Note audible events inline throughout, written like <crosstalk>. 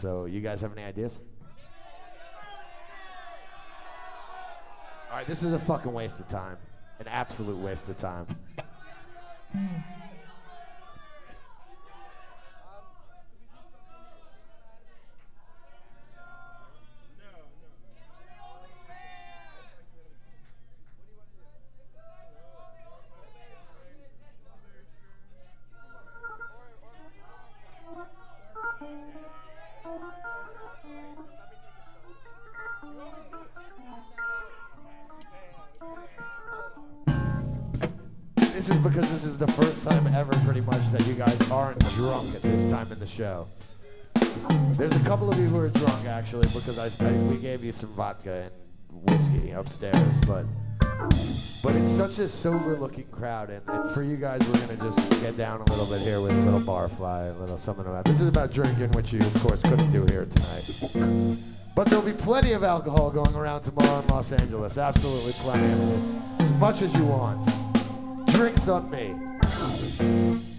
So you guys have any ideas? All right, this is a fucking waste of time. An absolute waste of time. <laughs> Hmm. This is because this is the first time ever, pretty much, that you guys aren't drunk at this time in the show. There's a couple of you who are drunk, actually, because I, I we gave you some vodka and whiskey upstairs, but but it's such a sober-looking crowd, and, and for you guys, we're gonna just get down a little bit here with a little barfly, a little something about. This is about drinking, which you, of course, couldn't do here tonight. But there'll be plenty of alcohol going around tomorrow in Los Angeles. Absolutely plenty. As much as you want. Drinks on me.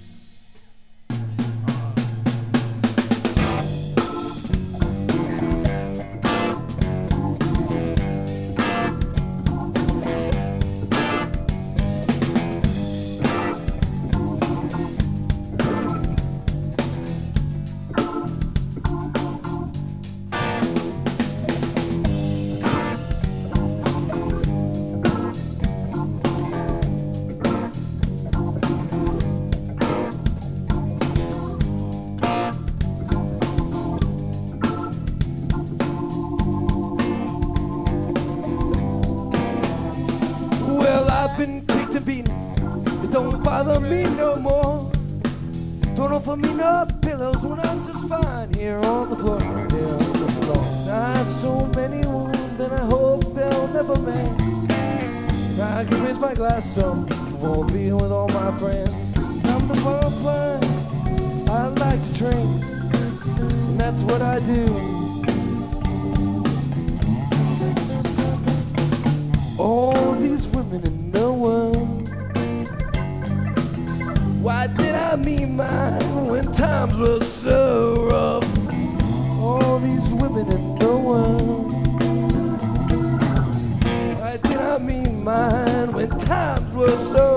Offer me no pillows when I'm just fine here on the floor. Here on the floor. I have so many wounds and I hope they'll never mend. I can raise my glass some for being with all my friends. I'm the barfly. I like to drink. And that's what I do. All these women I meet mine when times were so rough? All these women and no one. I did I mean mine when times were so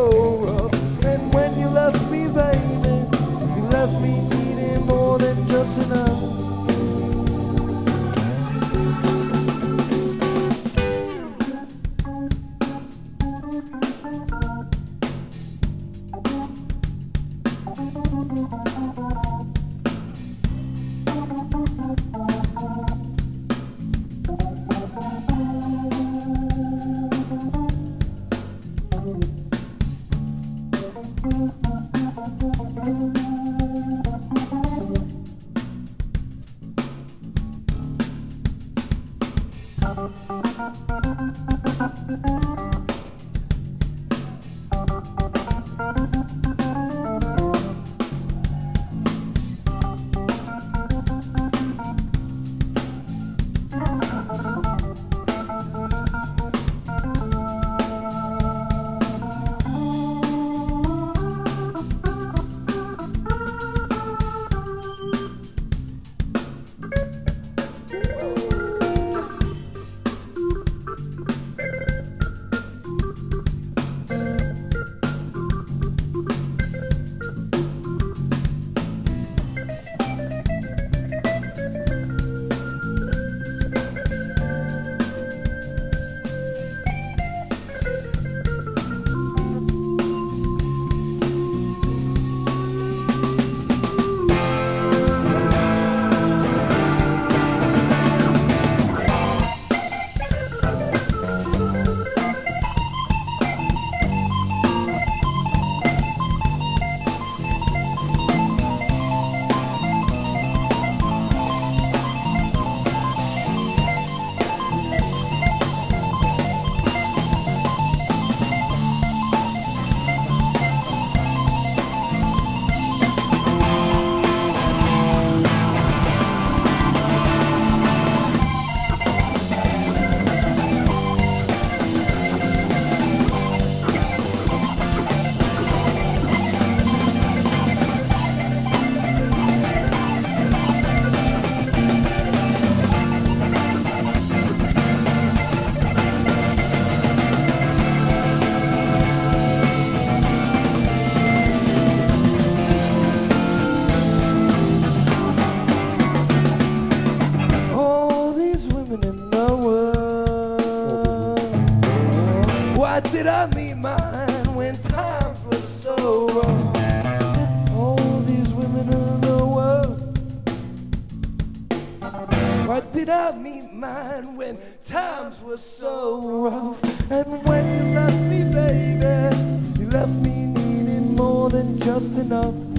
Why did I meet mine when times were so rough? And when you left me, baby, you left me needing more than just enough.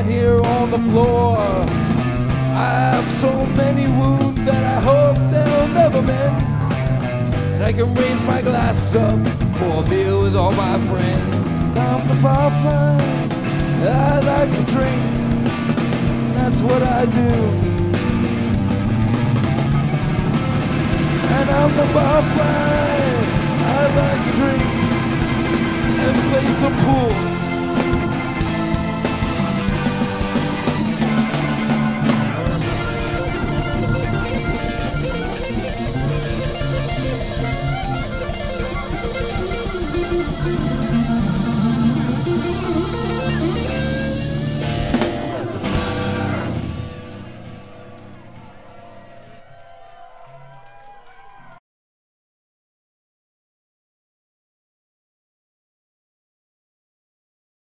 right here on the floor. I have so many wounds that I hope they'll never mend. And I can raise my glass up for a beer with all my friends. I'm the barfly, I like to drink, that's what I do. And I'm the barfly, I like to drink and play some pool.